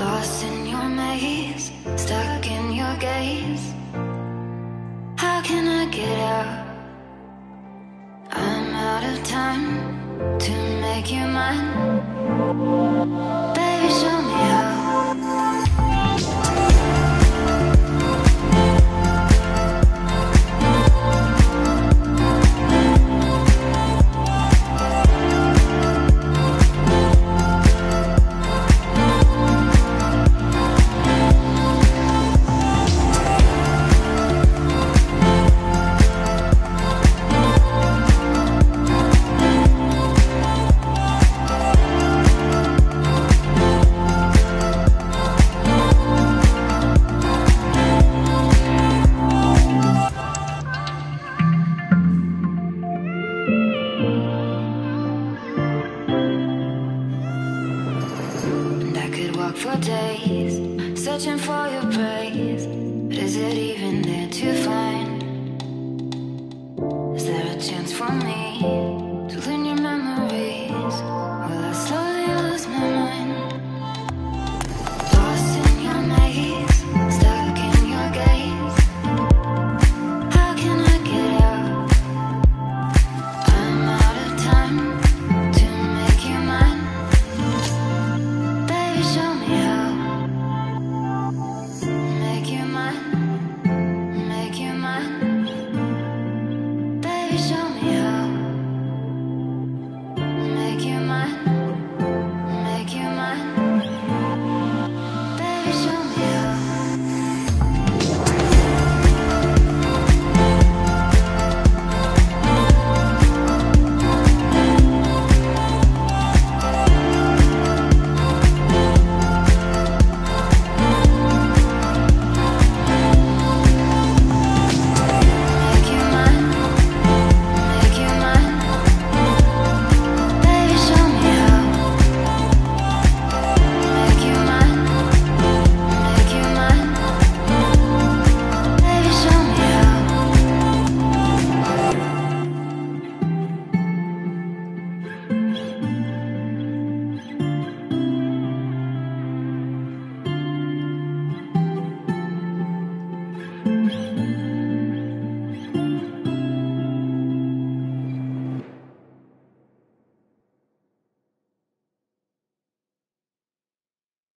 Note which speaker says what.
Speaker 1: Lost in your maze, stuck in your gaze. How can I get out? I'm out of time to make you mine. Baby, show me how. Walk for days, searching for your praise. But is it even there